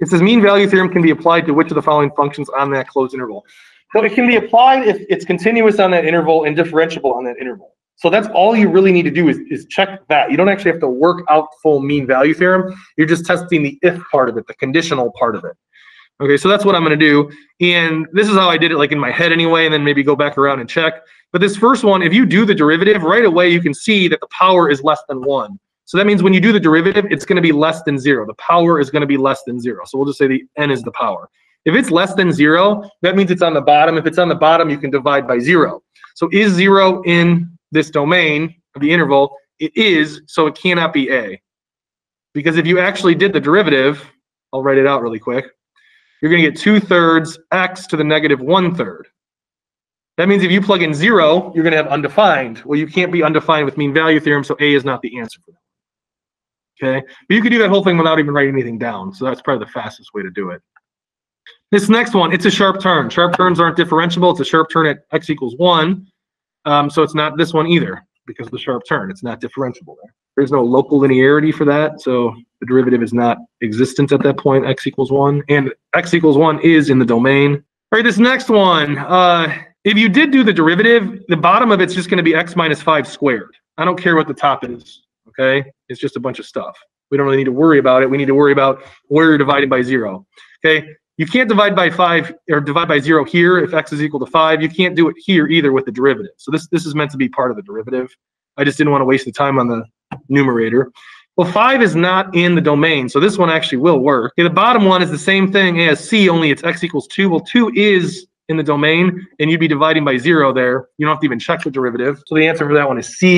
It says mean value theorem can be applied to which of the following functions on that closed interval. So it can be applied if it's continuous on that interval and differentiable on that interval. So that's all you really need to do is, is check that. You don't actually have to work out full mean value theorem. You're just testing the if part of it, the conditional part of it. Okay, so that's what I'm going to do. And this is how I did it like in my head anyway, and then maybe go back around and check. But this first one, if you do the derivative, right away you can see that the power is less than 1. So that means when you do the derivative, it's going to be less than 0. The power is going to be less than 0. So we'll just say the n is the power. If it's less than 0, that means it's on the bottom. If it's on the bottom, you can divide by 0. So is 0 in this domain of the interval? It is, so it cannot be a. Because if you actually did the derivative, I'll write it out really quick, you're going to get 2 thirds x to the negative 1 third. That means if you plug in 0, you're going to have undefined. Well, you can't be undefined with mean value theorem, so a is not the answer for that. Okay, but you could do that whole thing without even writing anything down. So that's probably the fastest way to do it. This next one, it's a sharp turn. Sharp turns aren't differentiable. It's a sharp turn at x equals 1. Um, so it's not this one either because of the sharp turn. It's not differentiable there. There's no local linearity for that. So the derivative is not existent at that point, x equals 1. And x equals 1 is in the domain. All right, this next one, uh, if you did do the derivative, the bottom of it's just going to be x minus 5 squared. I don't care what the top is, okay? It's just a bunch of stuff. We don't really need to worry about it. We need to worry about where you're dividing by 0. Okay, you can't divide by 5 or divide by 0 here if x is equal to 5. You can't do it here either with the derivative. So this, this is meant to be part of the derivative. I just didn't want to waste the time on the numerator. Well, 5 is not in the domain, so this one actually will work. Okay, the bottom one is the same thing as c, only it's x equals 2. Well, 2 is in the domain, and you'd be dividing by 0 there. You don't have to even check the derivative. So the answer for that one is c.